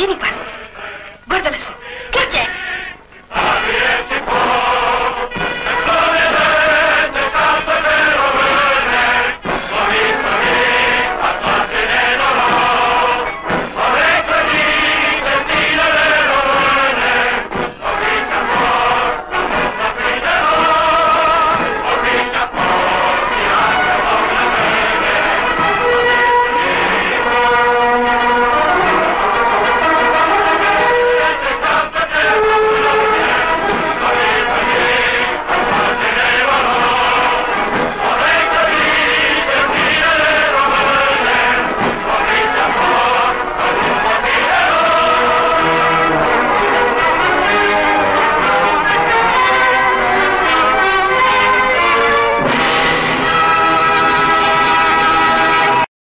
Vení, pues.